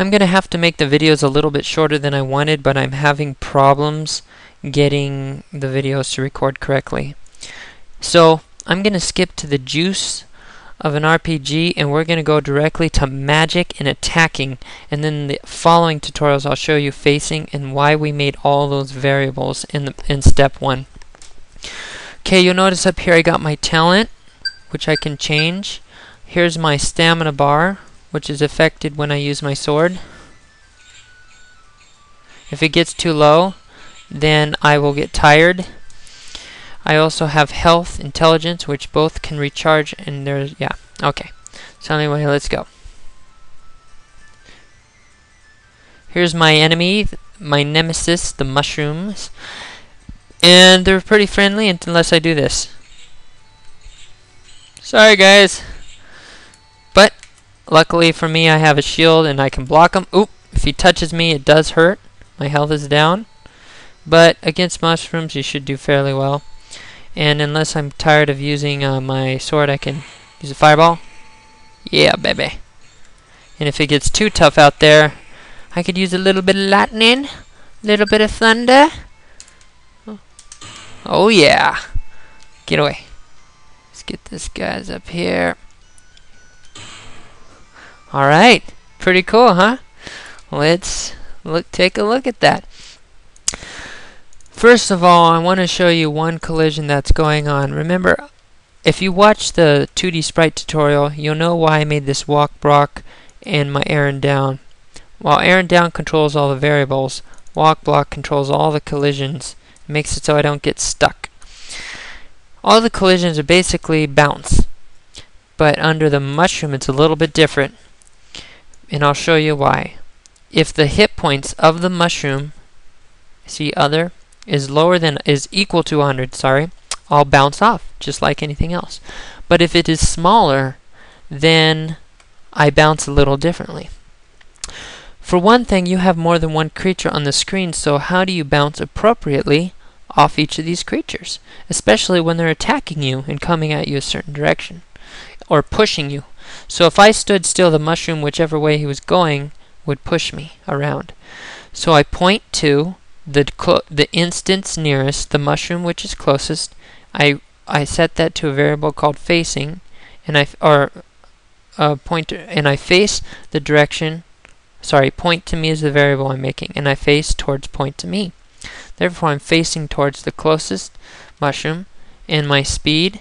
I'm going to have to make the videos a little bit shorter than I wanted, but I'm having problems getting the videos to record correctly. So I'm going to skip to the juice of an RPG and we're going to go directly to magic and attacking and then the following tutorials I'll show you facing and why we made all those variables in the, in step 1. Okay, you'll notice up here I got my talent which I can change. Here's my stamina bar which is affected when I use my sword. If it gets too low then I will get tired I also have health, intelligence, which both can recharge, and there's, yeah, okay. So anyway, let's go. Here's my enemy, my nemesis, the mushrooms. And they're pretty friendly unless I do this. Sorry, guys. Luckily for me, I have a shield and I can block him. Oop, if he touches me, it does hurt. My health is down. But against mushrooms, you should do fairly well. And unless I'm tired of using uh, my sword, I can use a fireball. Yeah, baby. And if it gets too tough out there, I could use a little bit of lightning, a little bit of thunder. Oh yeah. Get away. Let's get this guys up here. Alright. Pretty cool, huh? Let's look take a look at that. First of all, I want to show you one collision that's going on. Remember, if you watch the 2D sprite tutorial, you'll know why I made this walk block and my Aaron down. While Aaron down controls all the variables, walk block controls all the collisions. Makes it so I don't get stuck. All the collisions are basically bounce. But under the mushroom it's a little bit different. And I'll show you why. If the hit points of the mushroom, see other, is lower than is equal to 100, sorry, I'll bounce off just like anything else. But if it is smaller, then I bounce a little differently. For one thing, you have more than one creature on the screen, so how do you bounce appropriately off each of these creatures? Especially when they're attacking you and coming at you a certain direction, or pushing you. So if I stood still, the mushroom, whichever way he was going, would push me around. So I point to the the instance nearest the mushroom which is closest, I I set that to a variable called facing, and I or uh, a pointer and I face the direction. Sorry, point to me is the variable I'm making, and I face towards point to me. Therefore, I'm facing towards the closest mushroom, and my speed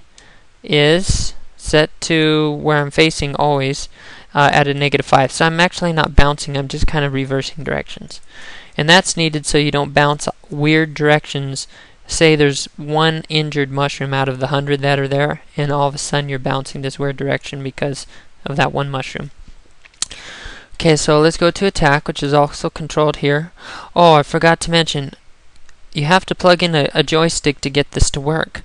is set to where I'm facing always uh, at a negative 5. So I'm actually not bouncing, I'm just kind of reversing directions. And that's needed so you don't bounce weird directions. Say there's one injured mushroom out of the hundred that are there, and all of a sudden you're bouncing this weird direction because of that one mushroom. Okay, so let's go to attack, which is also controlled here. Oh, I forgot to mention, you have to plug in a, a, joystick to get this to work.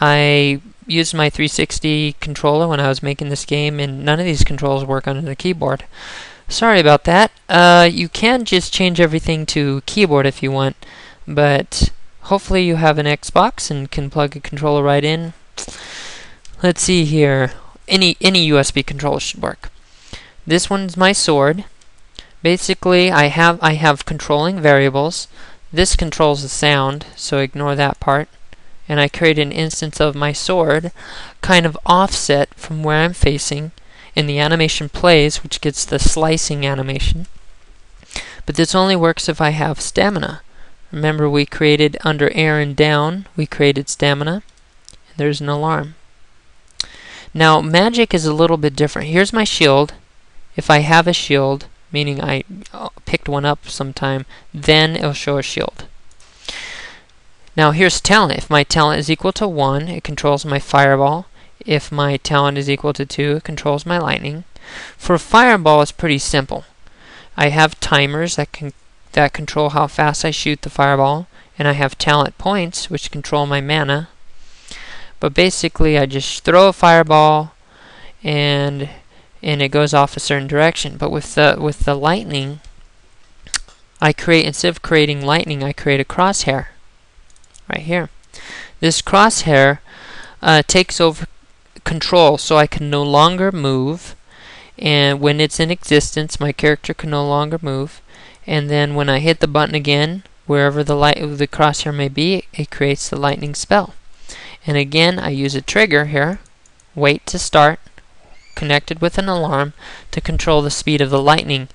I used my 360 controller when I was making this game, and none of these controls work on the keyboard. Sorry about that. Uh, you can just change everything to keyboard if you want, but hopefully you have an Xbox and can plug a controller right in. Let's see here. Any any USB controller should work. This one's my sword. Basically, I have I have controlling variables. This controls the sound, so ignore that part. And I create an instance of my sword, kind of offset from where I'm facing, and the animation plays, which gets the slicing animation. But this only works if I have stamina. Remember we created under air and down, we created stamina. And there's an alarm. Now magic is a little bit different. Here's my shield. If I have a shield, meaning I uh, picked one up sometime, then it'll show a shield. Now here's talent. If my talent is equal to 1, it controls my fireball. If my talent is equal to 2, it controls my lightning. For fireball, it's pretty simple. I have timers that can that control how fast I shoot the fireball, and I have talent points which control my mana. But basically, I just throw a fireball, and and it goes off a certain direction. But with the with the lightning, I create instead of creating lightning, I create a crosshair right here. This crosshair uh, takes over control so I can no longer move. And when it's in existence my character can no longer move. And then when I hit the button again wherever the light of the crosshair may be it creates the lightning spell. And again I use a trigger here. Wait to start. Connected with an alarm to control the speed of the lightning.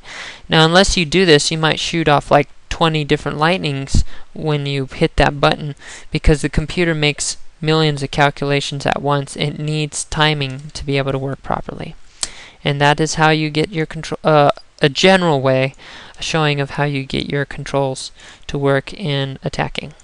Now unless you do this you might shoot off like 20 different lightnings when you hit that button because the computer makes millions of calculations at once. It needs timing to be able to work properly. And that is how you get your control uh, a general way a showing of how you get your controls to work in attacking